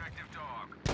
objective dog.